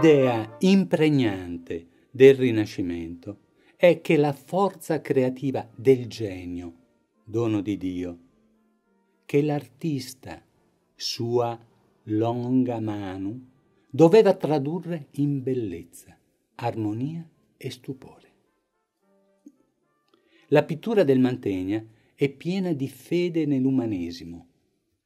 L'idea impregnante del Rinascimento è che la forza creativa del genio, dono di Dio, che l'artista, sua longa mano, doveva tradurre in bellezza, armonia e stupore. La pittura del Mantegna è piena di fede nell'umanesimo,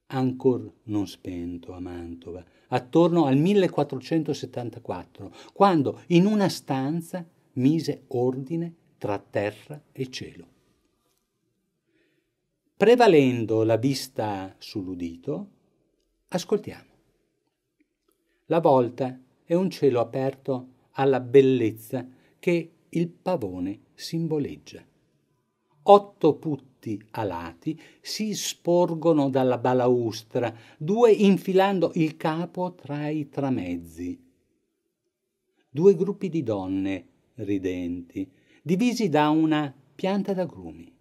ancor non spento a Mantova, attorno al 1474, quando in una stanza mise ordine tra terra e cielo. Prevalendo la vista sull'udito, ascoltiamo. La volta è un cielo aperto alla bellezza che il pavone simboleggia. Otto putti alati si sporgono dalla balaustra, due infilando il capo tra i tramezzi. Due gruppi di donne ridenti, divisi da una pianta d'agrumi.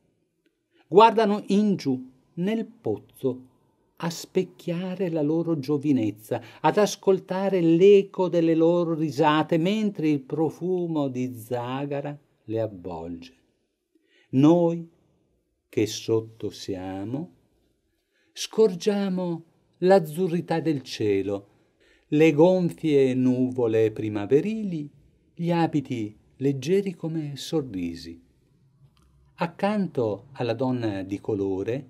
Guardano in giù nel pozzo a specchiare la loro giovinezza, ad ascoltare l'eco delle loro risate mentre il profumo di zagara le avvolge. Noi, che sotto siamo, scorgiamo l'azzurrità del cielo, le gonfie nuvole primaverili, gli abiti leggeri come sorrisi. Accanto alla donna di colore,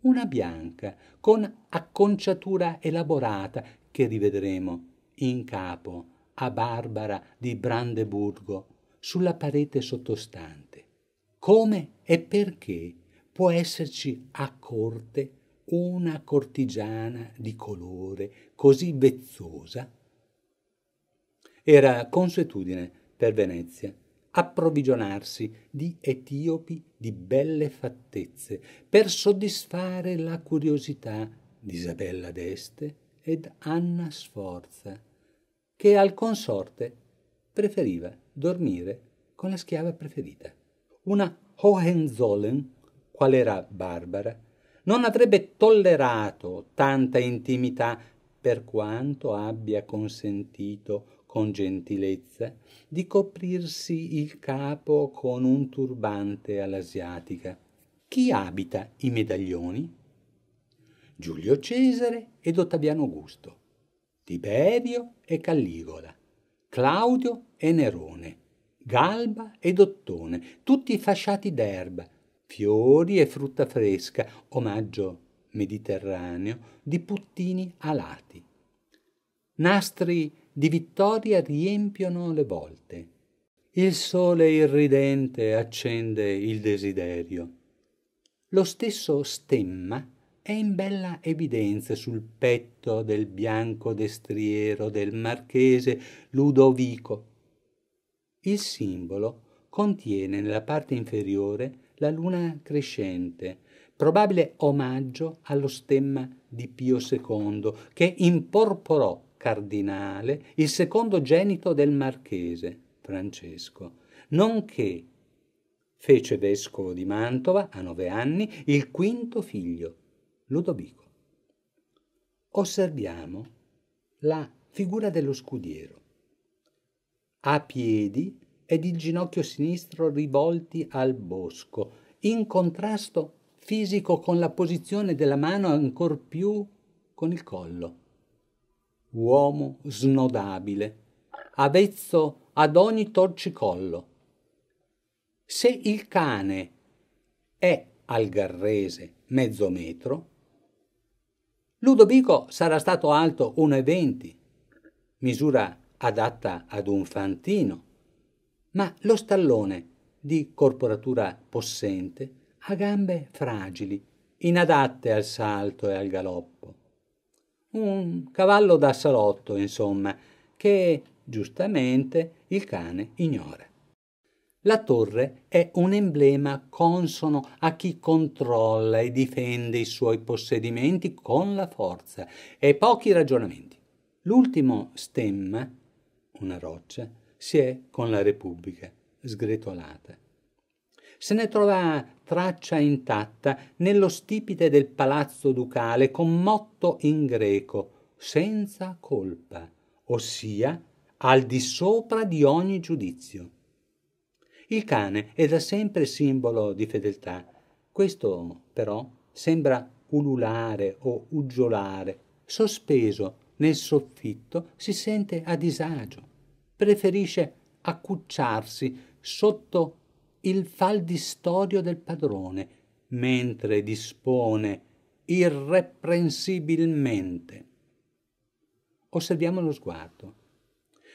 una bianca con acconciatura elaborata che rivedremo in capo a Barbara di Brandeburgo sulla parete sottostante. Come e perché può esserci a corte una cortigiana di colore così vezzosa? Era consuetudine per Venezia approvvigionarsi di etiopi di belle fattezze per soddisfare la curiosità di Isabella d'Este ed Anna Sforza, che al consorte preferiva dormire con la schiava preferita. Una Hohenzollern, qual era Barbara, non avrebbe tollerato tanta intimità per quanto abbia consentito con gentilezza di coprirsi il capo con un turbante all'asiatica. Chi abita i medaglioni? Giulio Cesare ed Ottaviano Augusto, Tiberio e Calligola, Claudio e Nerone, Galba ed Ottone, tutti fasciati d'erba, fiori e frutta fresca, omaggio mediterraneo di puttini alati. Nastri di vittoria riempiono le volte. Il sole irridente accende il desiderio. Lo stesso stemma è in bella evidenza sul petto del bianco destriero del marchese Ludovico. Il simbolo contiene nella parte inferiore la luna crescente, probabile omaggio allo stemma di Pio II, che imporporò cardinale, il secondo genito del marchese, Francesco, nonché fece vescovo di Mantova a nove anni il quinto figlio, Ludovico. Osserviamo la figura dello scudiero. A piedi ed il ginocchio sinistro rivolti al bosco, in contrasto fisico con la posizione della mano ancor più con il collo uomo snodabile, avezzo ad ogni torcicollo. Se il cane è al garrese mezzo metro, Ludovico sarà stato alto 1,20, misura adatta ad un fantino, ma lo stallone di corporatura possente ha gambe fragili, inadatte al salto e al galoppo un cavallo da salotto, insomma, che giustamente il cane ignora. La torre è un emblema consono a chi controlla e difende i suoi possedimenti con la forza e pochi ragionamenti. L'ultimo stemma, una roccia, si è con la Repubblica sgretolata se ne trova traccia intatta nello stipite del palazzo ducale con motto in greco senza colpa, ossia al di sopra di ogni giudizio. Il cane è da sempre simbolo di fedeltà. Questo però sembra ululare o uggiolare, sospeso nel soffitto, si sente a disagio, preferisce accucciarsi sotto il faldistorio del padrone, mentre dispone irreprensibilmente. Osserviamo lo sguardo.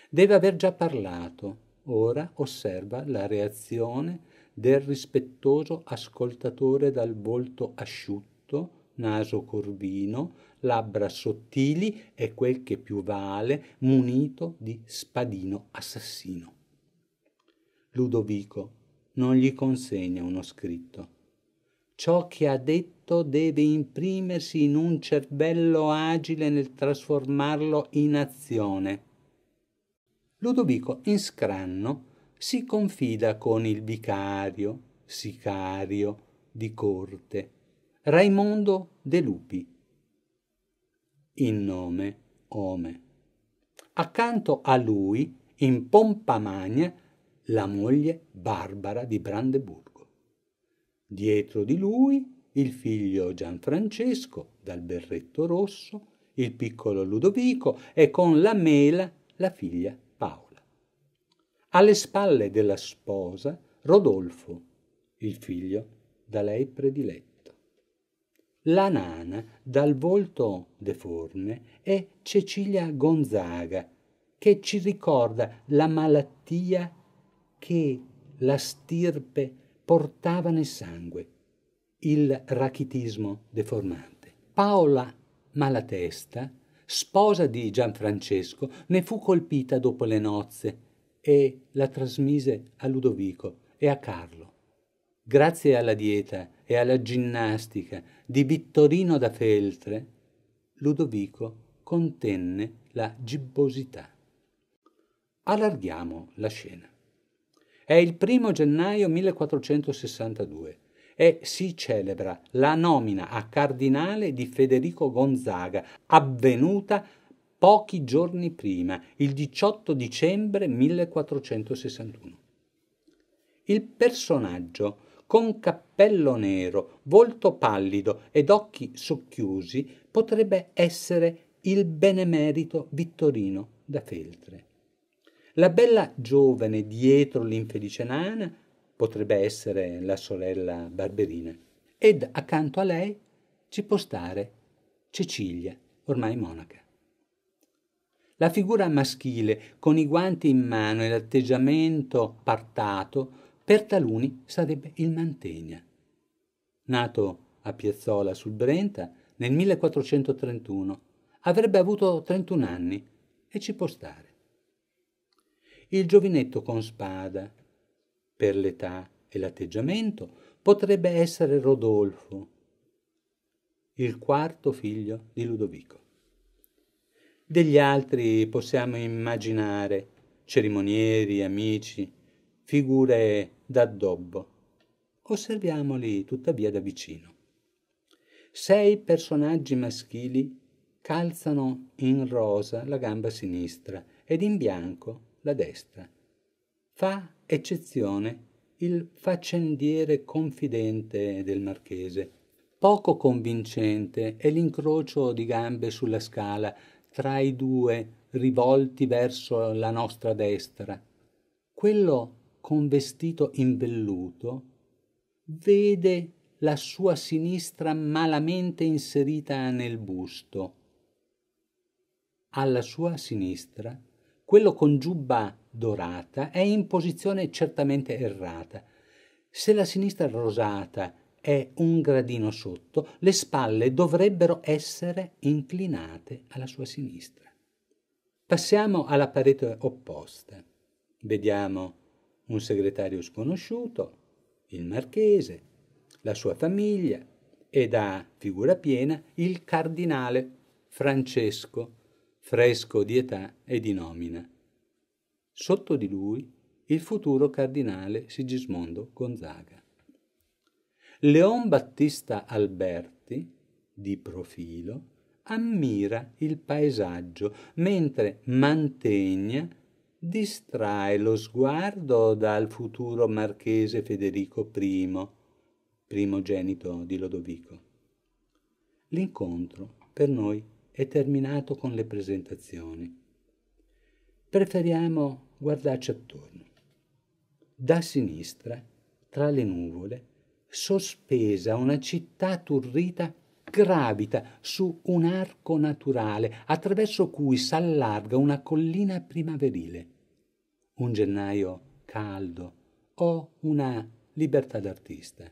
Deve aver già parlato, ora osserva la reazione del rispettoso ascoltatore dal volto asciutto, naso corvino, labbra sottili e quel che più vale, munito di spadino assassino. Ludovico non gli consegna uno scritto. Ciò che ha detto deve imprimersi in un cervello agile nel trasformarlo in azione. Ludovico in scranno si confida con il vicario, sicario di corte, Raimondo De Lupi. In nome Ome. Accanto a lui, in pompa magna, la moglie Barbara di Brandeburgo. Dietro di lui il figlio Gianfrancesco dal berretto rosso, il piccolo Ludovico e con la mela la figlia Paola. Alle spalle della sposa Rodolfo, il figlio da lei prediletto. La nana dal volto deforme è Cecilia Gonzaga, che ci ricorda la malattia che la stirpe portava nel sangue, il rachitismo deformante. Paola Malatesta, sposa di Gianfrancesco, ne fu colpita dopo le nozze e la trasmise a Ludovico e a Carlo. Grazie alla dieta e alla ginnastica di Vittorino da Feltre, Ludovico contenne la gibbosità. Allarghiamo la scena. È il primo gennaio 1462 e si celebra la nomina a cardinale di Federico Gonzaga, avvenuta pochi giorni prima, il 18 dicembre 1461. Il personaggio, con cappello nero, volto pallido ed occhi socchiusi, potrebbe essere il benemerito Vittorino da Feltre. La bella giovane dietro l'infelice nana potrebbe essere la sorella Barberina ed accanto a lei ci può stare Cecilia, ormai monaca. La figura maschile con i guanti in mano e l'atteggiamento partato per taluni sarebbe il Mantegna. Nato a Piazzola sul Brenta nel 1431, avrebbe avuto 31 anni e ci può stare il giovinetto con spada. Per l'età e l'atteggiamento potrebbe essere Rodolfo, il quarto figlio di Ludovico. Degli altri possiamo immaginare cerimonieri, amici, figure d'addobbo. Osserviamoli tuttavia da vicino. Sei personaggi maschili calzano in rosa la gamba sinistra ed in bianco la destra. Fa eccezione il faccendiere confidente del marchese. Poco convincente è l'incrocio di gambe sulla scala tra i due rivolti verso la nostra destra. Quello con vestito in velluto vede la sua sinistra malamente inserita nel busto. Alla sua sinistra quello con giubba dorata è in posizione certamente errata. Se la sinistra rosata è un gradino sotto, le spalle dovrebbero essere inclinate alla sua sinistra. Passiamo alla parete opposta. Vediamo un segretario sconosciuto, il marchese, la sua famiglia e da figura piena il cardinale Francesco fresco di età e di nomina. Sotto di lui il futuro cardinale Sigismondo Gonzaga. Leon Battista Alberti, di profilo, ammira il paesaggio, mentre Mantegna distrae lo sguardo dal futuro marchese Federico I, primogenito di Lodovico. L'incontro per noi è terminato con le presentazioni. Preferiamo guardarci attorno. Da sinistra, tra le nuvole, sospesa una città turrita gravita su un arco naturale attraverso cui s'allarga una collina primaverile. Un gennaio caldo o una libertà d'artista.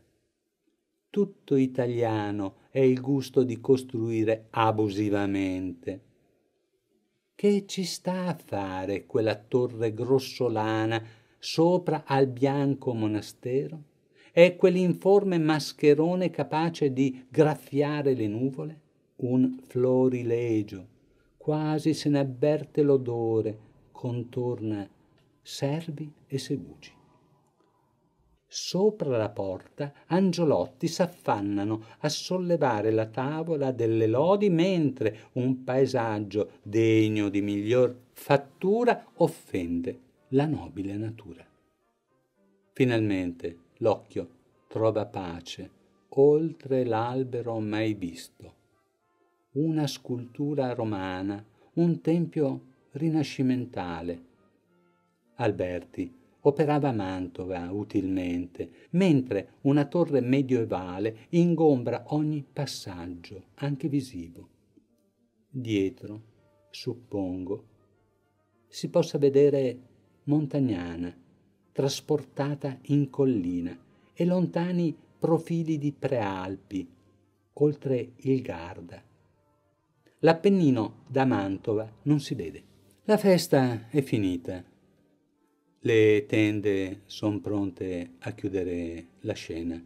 Tutto italiano è il gusto di costruire abusivamente. Che ci sta a fare quella torre grossolana sopra al bianco monastero? È quell'informe mascherone capace di graffiare le nuvole? Un florilegio, quasi se ne avverte l'odore, contorna servi e segugi. Sopra la porta angiolotti s'affannano a sollevare la tavola delle lodi mentre un paesaggio degno di miglior fattura offende la nobile natura. Finalmente l'occhio trova pace oltre l'albero mai visto. Una scultura romana, un tempio rinascimentale. Alberti operava a Mantova utilmente, mentre una torre medievale ingombra ogni passaggio, anche visivo. Dietro, suppongo, si possa vedere Montagnana, trasportata in collina e lontani profili di prealpi, oltre il Garda. L'Appennino da Mantova non si vede. La festa è finita. Le tende sono pronte a chiudere la scena.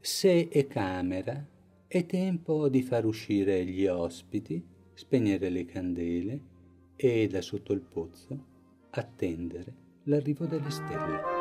Se è camera, è tempo di far uscire gli ospiti, spegnere le candele e da sotto il pozzo attendere l'arrivo delle stelle.